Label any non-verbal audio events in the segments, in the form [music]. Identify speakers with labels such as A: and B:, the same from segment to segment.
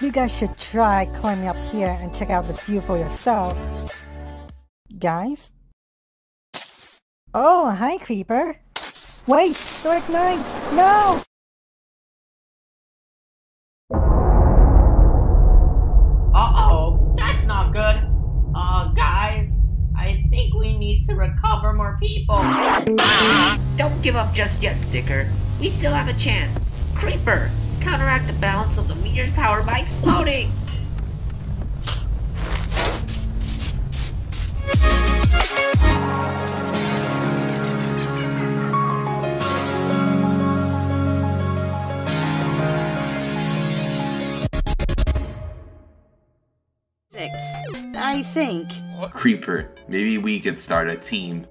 A: You guys should try climbing up here and check out the view for yourselves. Guys? Oh, hi, Creeper. Wait, don't ignite! No!
B: Uh-oh, that's not good. Uh, guys, I think we need to recover more people.
C: Don't give up just yet, Sticker. We still have a chance. Creeper, counteract the balance of the meteor's power by exploding.
D: Six. I think.
E: Creeper, maybe we could start a team.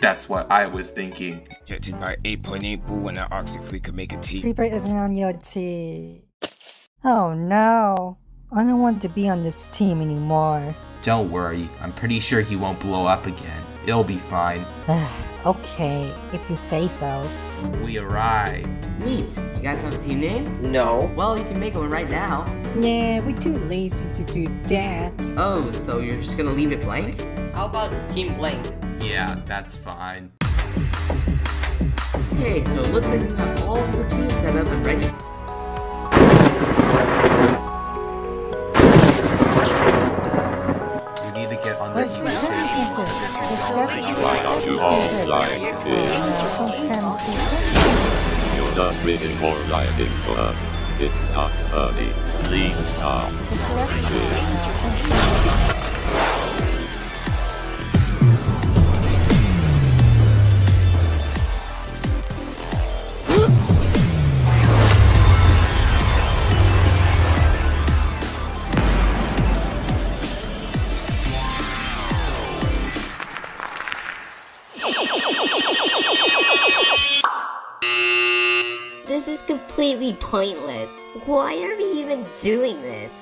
E: That's what I was thinking.
F: Rejected by 8.8 Boo when I asked if we could make a team.
A: Creeper isn't on your team. Oh no. I don't want to be on this team anymore.
E: Don't worry, I'm pretty sure he won't blow up again. It'll be fine. [sighs]
A: okay, if you say so.
E: We arrived.
G: Neat. You guys have a team name?
C: No.
G: Well, you can make one right now.
D: Nah, we're too lazy to do that.
G: Oh, so you're just gonna leave it blank?
B: How about Team Blank?
E: Yeah, that's fine.
G: Okay, so it looks like you have all of your teams set up and ready.
E: We need to get on
A: Wait,
E: this
A: what happened to this?
H: Why are you all like this? You're just reading more lying to us. It's not funny. Please stop.
I: This is completely pointless. Why are we even doing this?